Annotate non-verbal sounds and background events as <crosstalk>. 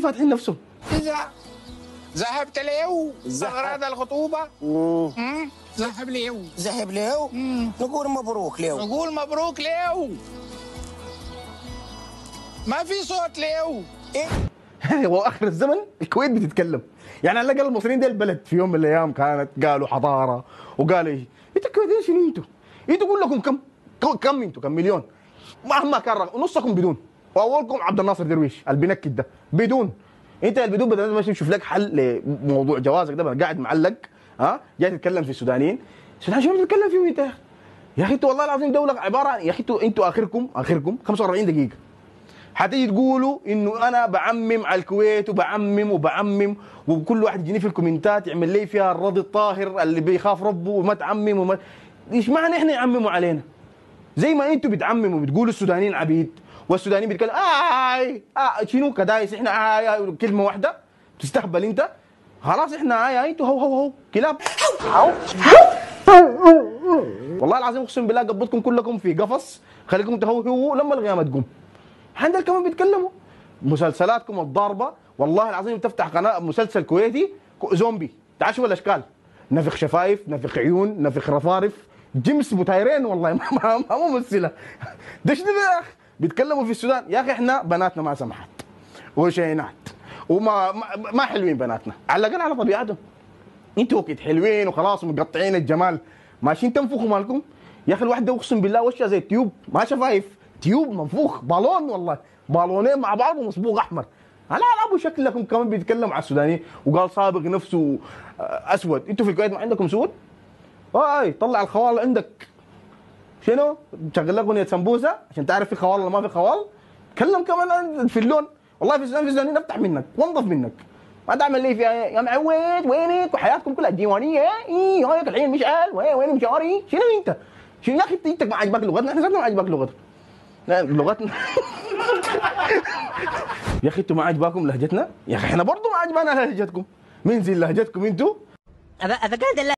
قاعدين فاتحين نفسهم إذا ذهبت له ذهب. أغراض الخطوبة. ذهب له ذهب له مم. نقول مبروك له نقول مبروك له ما في صوت له إيه؟ واخر الزمن الكويت بتتكلم يعني على الأقل المصريين دي البلد في يوم من الأيام كانت قالوا حضارة وقالوا إيه إنتوا الكويتيين شنو إنتوا؟ إنتوا قول لكم كم؟ كم- إنتوا؟ كم مليون؟ مهما كان نصكم بدون واولكم عبد الناصر درويش اللي بينكد ده بدون. أنت اللي بدون بدل ما تشوف لك حل لموضوع جوازك ده قاعد معلق ها؟ جاي تتكلم في السودانيين. السودان شنو بتتكلم فيهم انت يا أخي؟ أنتوا والله العظيم دولة عبارة يا أخي أنتوا أنتوا اخركم آخركم 45 دقيقة. حتيجي تقولوا إنه أنا بعمم على الكويت وبعمم وبعمم وكل واحد يجيني في الكومنتات يعمل لي فيها الرضي الطاهر اللي بيخاف ربه وما تعمم وما إيش معنى إحنا يعمموا علينا؟ زي ما أنتوا بتعمموا بتقولوا السودانيين عبيد. والسودانيين بيتكلموا آي آه شنو كدايس إحنا؟ آي آي كلمة واحدة تستهبل أنت. خلاص إحنا آي آي أنتوا هو هو هو كلاب. والله العظيم أقسم بالله قبضكم كلكم في قفص خليكم تهوهوا لما القيامة تقوم. عندك كمان بيتكلموا. مسلسلاتكم الضاربة والله العظيم تفتح قناة مسلسل كويتي كو- زومبي. تعال شوف الأشكال. نفخ شفايف نفخ عيون نفخ رفارف. جيمس بوتايرين والله <laughs> ما, ممثلة. ده يا أخي بيتكلموا في السودان. يا أخي إحنا بناتنا ما سمحت. وشينات وما ما, حلوين بناتنا. على الاقل على طبيعتهم. أنتوا وقت حلوين وخلاص مقطعين الجمال. ماشيين تنفخوا مالكم. يا أخي الواحد أقسم بالله وشها زي التيوب ما شفايف تيوب منفوخ. بالون والله. بالونين مع بعض ومصبوغ أحمر. على أبو شكلكم كمان بيتكلم على السودانيين. وقال صابغ نفسه آه، أسود. أنتوا في الكويت ما عندكم سود؟ أي طلع الخوال عندك. شنو؟ تشغل لك أغنية سمبوسة عشان تعرف في خوال ولا ما في خوال. تكلم كمان في اللون. والله في السودان في السودانيين افتح منك وانضف منك. ما تعمل لي فيها يا معود وينك؟ وحياتكم كلها ديوانيه اي هايك الحين مشعل وين وين مشاري شنو أنت؟ شنو يا أخي انت ما عجبك لغتنا؟ إحنا ما عجبك لا لغتنا. <laughs> يا أخي أنتوا ما عجباكم لهجتنا؟ يا أخي إحنا برضه ما عجبانا لهجتكم. مين زي لهجتكم أنتوا؟ أبا قاعد